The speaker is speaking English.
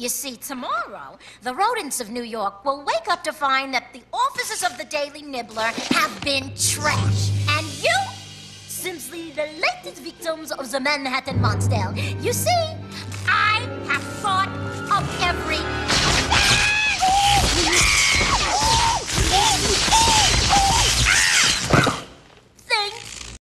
You see, tomorrow, the rodents of New York will wake up to find that the offices of the Daily Nibbler have been trashed. And you, simply the latest victims of the Manhattan Monster. You see,